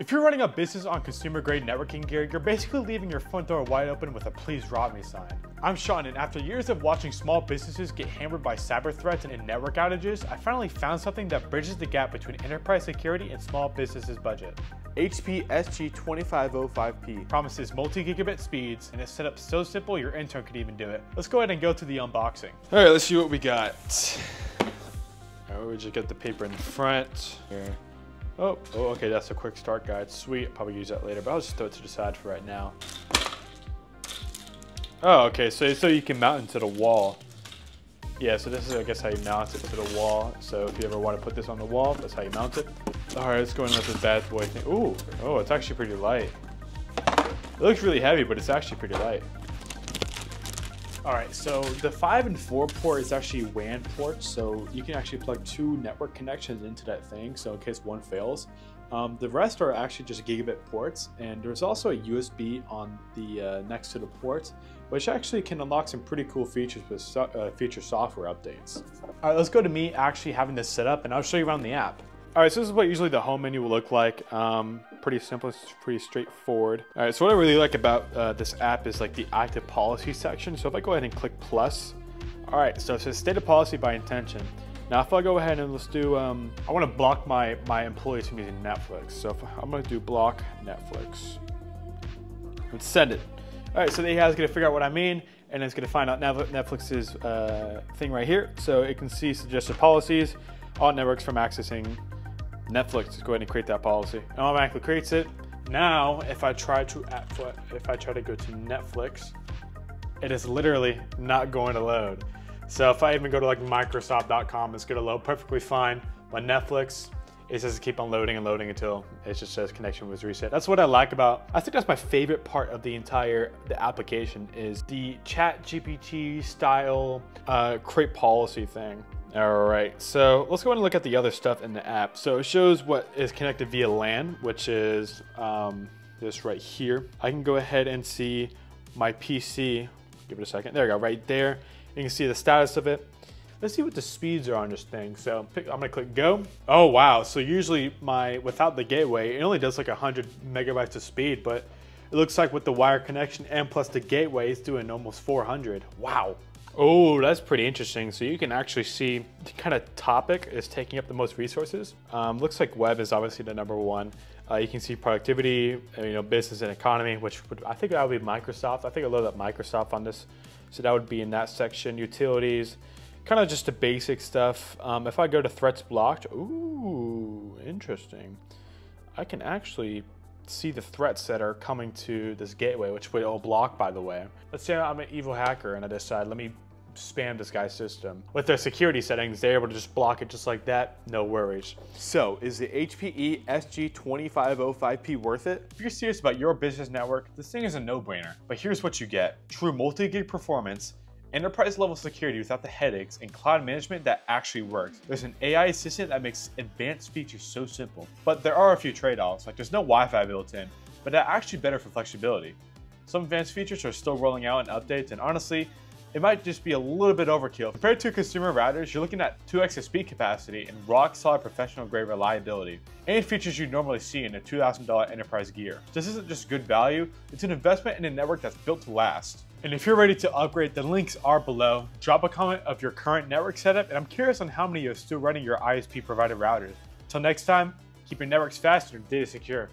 If you're running a business on consumer grade networking gear, you're basically leaving your front door wide open with a please rob me sign. I'm Sean and after years of watching small businesses get hammered by cyber threats and network outages, I finally found something that bridges the gap between enterprise security and small businesses budget. HP SG2505P promises multi-gigabit speeds and is set up so simple your intern could even do it. Let's go ahead and go to the unboxing. All right, let's see what we got. All right, we just got the paper in the front. Here. Oh, oh, okay, that's a quick start guide. Sweet, probably use that later, but I'll just throw it to the side for right now. Oh, okay, so, so you can mount it to the wall. Yeah, so this is, I guess, how you mount it to the wall. So if you ever want to put this on the wall, that's how you mount it. All right, let's go in with this bad boy thing. Ooh, oh, it's actually pretty light. It looks really heavy, but it's actually pretty light. All right, so the five and four port is actually WAN port, so you can actually plug two network connections into that thing, so in case one fails. Um, the rest are actually just gigabit ports, and there's also a USB on the uh, next to the port, which actually can unlock some pretty cool features with so uh, feature software updates. All right, let's go to me actually having this set up, and I'll show you around the app. All right, so this is what usually the home menu will look like. Um, pretty simple, it's pretty straightforward. All right, so what I really like about uh, this app is like the active policy section. So if I go ahead and click plus, all right, so it says state of policy by intention. Now if I go ahead and let's do, um, I wanna block my, my employees from using Netflix. So if I'm gonna do block Netflix and send it. All right, so the AI is gonna figure out what I mean and it's gonna find out Netflix's uh, thing right here. So it can see suggested policies, all networks from accessing Netflix, just go ahead and create that policy. It automatically creates it. Now, if I try to if I try to go to Netflix, it is literally not going to load. So if I even go to like Microsoft.com, it's gonna load perfectly fine. But Netflix, it says keep on loading and loading until it just says connection was reset. That's what I like about, I think that's my favorite part of the entire the application is the chat GPT style uh, create policy thing. All right, so let's go ahead and look at the other stuff in the app. So it shows what is connected via LAN, which is um, this right here. I can go ahead and see my PC. Give it a second. There we go, right there. You can see the status of it. Let's see what the speeds are on this thing. So I'm gonna click go. Oh wow, so usually my, without the gateway, it only does like 100 megabytes of speed, but it looks like with the wire connection and plus the gateway, it's doing almost 400. Wow. Oh, that's pretty interesting. So you can actually see the kind of topic is taking up the most resources. Um, looks like web is obviously the number one. Uh, you can see productivity, uh, you know, business and economy, which would, I think that would be Microsoft. I think I loaded up Microsoft on this. So that would be in that section. Utilities, kind of just the basic stuff. Um, if I go to threats blocked, ooh, interesting. I can actually see the threats that are coming to this gateway, which will block, by the way. Let's say I'm an evil hacker and I decide, let me spam this guy's system. With their security settings, they're able to just block it just like that, no worries. So, is the HPE SG2505P worth it? If you're serious about your business network, this thing is a no-brainer. But here's what you get. True multi-gig performance, enterprise level security without the headaches, and cloud management that actually works. There's an AI assistant that makes advanced features so simple. But there are a few trade-offs, like there's no Wi-Fi built in, but they're actually better for flexibility. Some advanced features are still rolling out in updates, and honestly, it might just be a little bit overkill. Compared to consumer routers, you're looking at 2x the speed capacity and rock solid professional grade reliability, and features you normally see in a $2,000 enterprise gear. This isn't just good value, it's an investment in a network that's built to last. And if you're ready to upgrade, the links are below. Drop a comment of your current network setup, and I'm curious on how many of you are still running your ISP provided routers. Until next time, keep your networks fast and your data secure.